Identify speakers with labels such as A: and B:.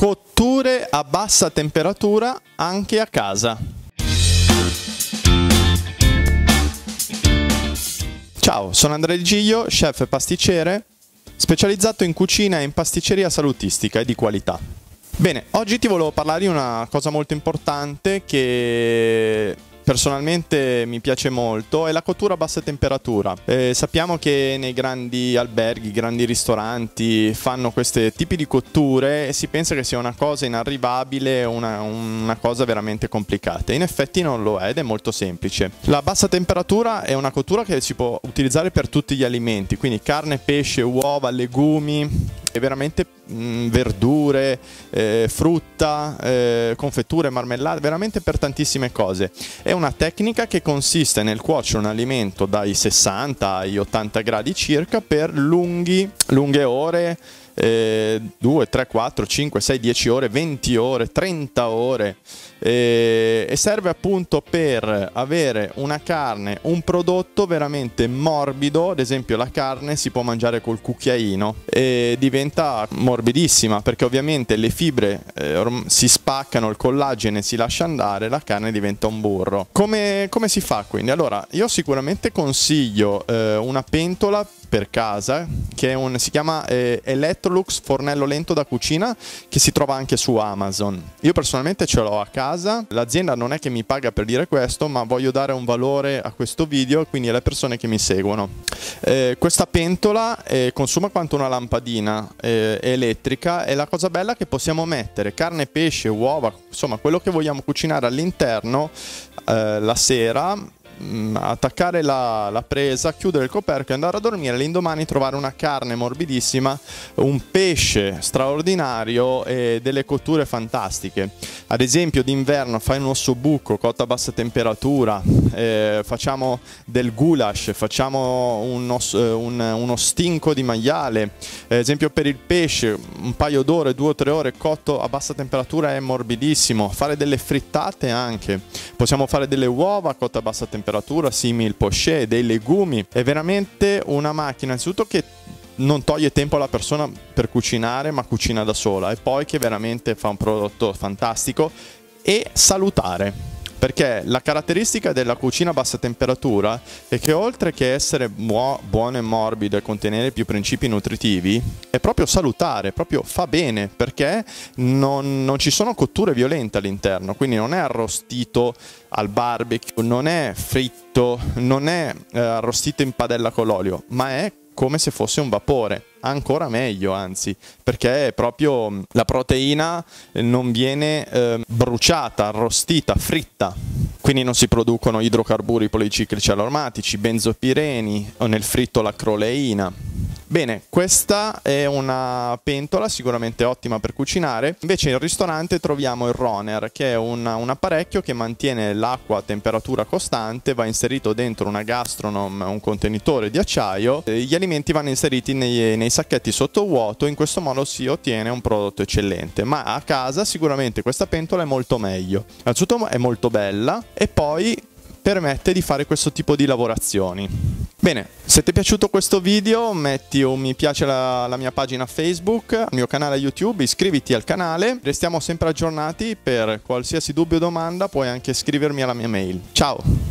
A: Cotture a bassa temperatura anche a casa. Ciao, sono Andrea Giglio, chef pasticcere, specializzato in cucina e in pasticceria salutistica e di qualità. Bene, oggi ti volevo parlare di una cosa molto importante che personalmente mi piace molto è la cottura a bassa temperatura. Eh, sappiamo che nei grandi alberghi, grandi ristoranti fanno questi tipi di cotture e si pensa che sia una cosa inarrivabile, una, una cosa veramente complicata. In effetti non lo è ed è molto semplice. La bassa temperatura è una cottura che si può utilizzare per tutti gli alimenti, quindi carne, pesce, uova, legumi, veramente mh, mm, verdure, eh, frutta, eh, confetture, marmellate, veramente per tantissime cose. È una tecnica che consiste nel cuocere un alimento dai 60 ai 80 gradi circa per lunghi, lunghe ore, 2, 3, 4, 5, 6, 10 ore, 20 ore, 30 ore eh, e serve appunto per avere una carne, un prodotto veramente morbido, ad esempio la carne si può mangiare col cucchiaino e diventa morbidissima perché ovviamente le fibre eh, si spaccano, il collagene si lascia andare, la carne diventa un burro. Come, come si fa quindi? Allora io sicuramente consiglio eh, una pentola per casa che un, si chiama eh, Electrolux fornello lento da cucina che si trova anche su Amazon. Io personalmente ce l'ho a casa, l'azienda non è che mi paga per dire questo ma voglio dare un valore a questo video quindi alle persone che mi seguono. Eh, questa pentola eh, consuma quanto una lampadina eh, elettrica e la cosa bella è che possiamo mettere carne, pesce, uova, insomma quello che vogliamo cucinare all'interno eh, la sera Mm, attaccare la, la, presa, chiudere il coperchio e andare a dormire, l'indomani trovare una carne morbidissima, un pesce straordinario e delle cotture fantastiche. Ad esempio d'inverno fai un osso buco cotto a bassa temperatura, eh, facciamo del goulash, facciamo uno, eh, un, uno stinco di maiale, ad esempio per il pesce un paio d'ore, due o tre ore cotto a bassa temperatura è morbidissimo, fare delle frittate anche, possiamo fare delle uova cotte a bassa temperatura temperatura simili il poché, dei legumi. È veramente una macchina innanzitutto che non toglie tempo alla persona per cucinare, ma cucina da sola e poi che veramente fa un prodotto fantastico e salutare. Perché la caratteristica della cucina a bassa temperatura è che oltre che essere buono e morbido e contenere più principi nutritivi, è proprio salutare, proprio fa bene, perché non, non ci sono cotture violente all'interno, quindi non è arrostito al barbecue, non è fritto, non è eh, arrostito in padella con l'olio, ma è come se fosse un vapore, ancora meglio anzi, perché proprio mm, la proteina eh, non viene eh, bruciata, arrostita, fritta, quindi non si producono idrocarburi policiclici aromatici, benzopireni o nel fritto la croleina. Bene, questa è una pentola sicuramente ottima per cucinare, invece in ristorante troviamo il Roner che è un, un apparecchio che mantiene l'acqua a temperatura costante, va inserito dentro una gastronom, un contenitore di acciaio, gli alimenti vanno inseriti nei, nei sacchetti sottovuoto, in questo modo si ottiene un prodotto eccellente, ma a casa sicuramente questa pentola è molto meglio, innanzitutto è molto bella e poi permette di fare questo tipo di lavorazioni. Bene, se ti è piaciuto questo video metti un mi piace alla, mia pagina Facebook, al mio canale YouTube, iscriviti al canale, restiamo sempre aggiornati per qualsiasi dubbio o domanda puoi anche scrivermi alla mia mail. Ciao!